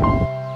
Bye.